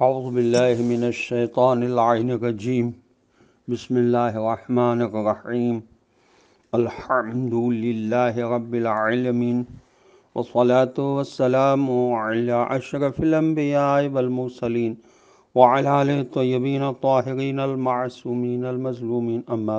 अज़बिल्लिमिनशैतानरजीम बसमीम अल्हम्दुलिल्लाहि रब्बिल आलमीन वस्सलातु वस्सलामु अला अशरफिल अंबिया वल मुरसलीन व अला आलिहि तय्यबीन ताहिरीन अल मासूमीन अल मज़लूमीन अम्मा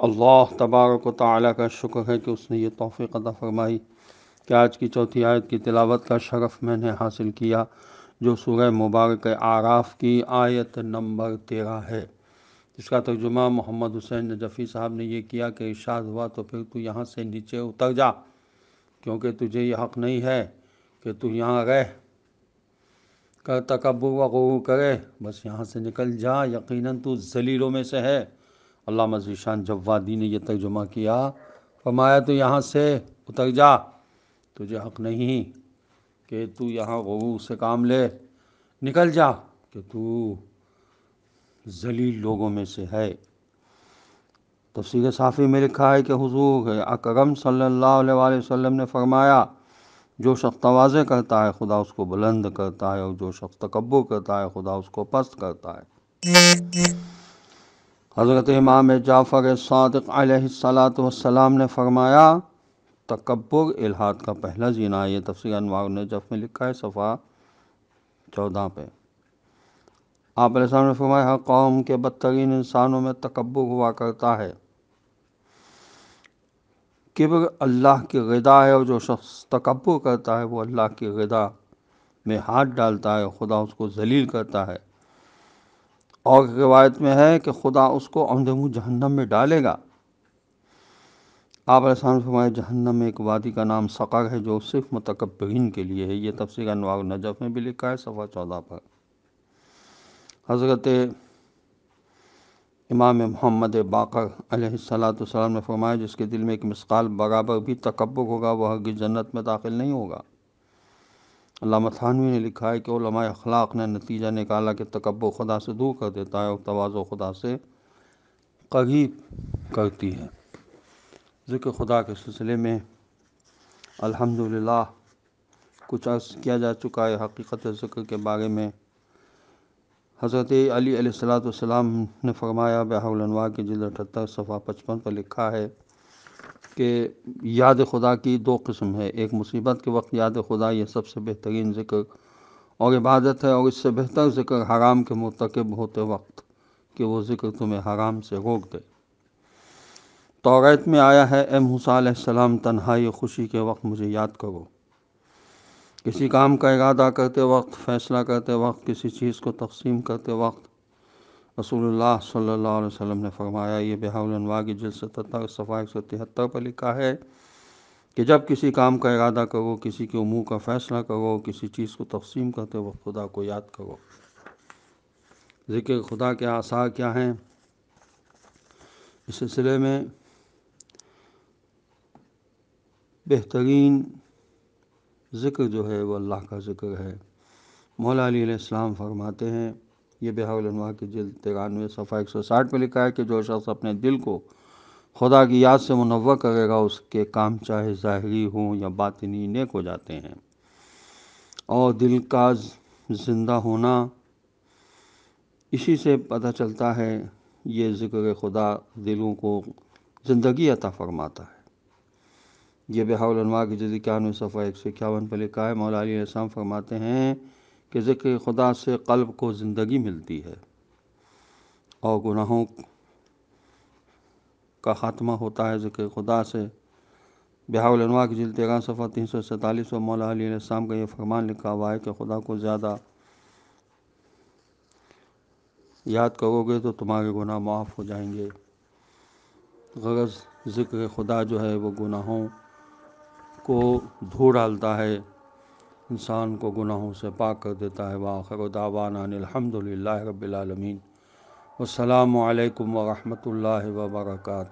अल्लाह तबारक ताली का शुक्र है कि उसने ये तोफ़ी अदा फरमाई कि आज की चौथी आयत की तिलावत का शरफ़ मैंने हासिल किया, जो सूरह मुबारक आराफ की आयत नंबर तेरह है। जिसका तर्जुमा मोहम्मद हुसैन नजफ़ी साहब ने यह किया कि इशाद हुआ तो फिर तू यहाँ से नीचे उतर जा, क्योंकि तुझे ये हक़ नहीं है कि तू यहाँ रह, कर तकबर व करे, बस यहाँ से निकल जा, यकीनन तू जलीलों में से है। अल्लाह मजीशान जवादी ने यह तर्जुमा किया, फरमाया तो यहाँ से उतर जा, तुझे हक नहीं कि तू यहाँ गरू से काम ले, निकल जा कि तू जलील लोगों में से है। तफसीर साफ़ी में लिखा है कि हुजूर अकरम सल्लल्लाहु अलैहि वसल्लम ने फरमाया, जो शख्स तवाज़े करता है, खुदा उसको बुलंद करता है और जो शख्स तकबर करता है, खुदा उसको पस्त करता है। हज़रत इमाम जाफ़र सदक वसलाम ने फरमाया तकबर इलाहाद का पहला जीना ये तफसी अनवार ने जब में लिखा है, सफ़ा चौदह पे। आप ने फरमाया हर कौम के बदतरीन इंसानों में तकबर हुआ करता है। किब्र अल्लाह की गदा है और जो शख्स तकबर करता है, वो अल्लाह की गदा में हाथ डालता है खुदा उसको जलील करता है। और रिवायत में है कि खुदा उसको औंधमु जहन्नम में डालेगा। आप जहन्नम में एक वादी का नाम सकर है जो सिर्फ़ मतकबरीन के लिए है। ये तफसर अनवार नजफ़ में भी लिखा है सफ़ा चौदह पर। हज़रत इमाम मोहम्मद बाकर सलाम ने फरमाया, जिसके दिल में एक मिसकाल बराबर भी तकबर होगा, वह जन्नत में दाखिल नहीं होगा। अल्लाह थानवी ने लिखा है कि अखलाक ने नतीजा निकाला कि तकब खुदा से दूर कर देता है और तोज़ो खुदा से करीब करती है। ज़िक्र खुदा के सिलसिले में अल्हम्दुलिल्लाह कुछ अर्ज़ किया जा चुका है हकीकत ज़िक्र के बारे में। हज़रत अली सलाम ने फरमाया बहाउलनवा की जिल अठहत्तर सफ़ा पचपन पर लिखा है कि याद खुदा की दो किस्म है। एक मुसीबत के वक्त याद खुदा, ये सबसे बेहतरीन ज़िक्र और इबादत है और इससे बेहतर ज़िक्र हराम के मरतकब होते वक्त कि वो ज़िक्र तुम्हें हराम से रोक दे। तौरात में आया है, ए मूसम तन्हाई खुशी के वक्त मुझे याद करो। किसी काम का इरादा करते वक्त, फ़ैसला करते वक्त, किसी चीज़ को तकसीम करते वक्त रसूलुल्लाह सल्लल्लाहु अलैहि वसल्लम ने फरमाया, ये बेहाउलनवा की जिल सतर सफ़ा एक सौ तिहत्तर पर लिखा है कि जब किसी काम का इरादा करो, किसी के उमूर का फ़ैसला करो, किसी चीज़ को तकसीम करते वक्त खुदा को याद करो। ज़िक्र खुदा के आसार क्या हैं? इस सिलसिले में बेहतरीन ज़िक्र जो है वो अल्लाह का ज़िक्र है। मौला अली इस्लाम फरमाते हैं ये बेहालनवा की जल्द तिरानवे सफ़ा एक सौ साठ पर लिखा है कि जो शख्स अपने दिल को खुदा की याद से मुनवर करेगा, उसके काम चाहे ज़ाहरी हों या बातनी नेक हो जाते हैं। और दिल का ज़िंदा होना, इसी से पता चलता है, ये ज़िक्र खुदा दिलों को ज़िंदगी अता फरमाता है। ये बेहालनवा की जल्द इक्यानवे सफ़ा एक सौ इक्यावन पर लिखा है, मौला फरमाते हैं कि ज़िक्र खुदा से कल्ब को ज़िंदगी मिलती है और गुनाहों का ख़ात्मा होता है ज़िक्र खुदा से। बिहावलनवा की जिल तेरह सफ़ा तीन सौ सैंतालीस में मौला अलीम का ये फरमान लिखा हुआ है कि खुदा को ज़्यादा याद करोगे तो तुम्हारे गुनाह माफ़ हो जाएँगे। गरज ज़िक्र खुदा जो है वो गुनाहों को धो डालता है। इंसान को गुनाहों से पाक कर देता है वाखिर दावान अलहमदिल्ला रबालमीन वरहमल वर्का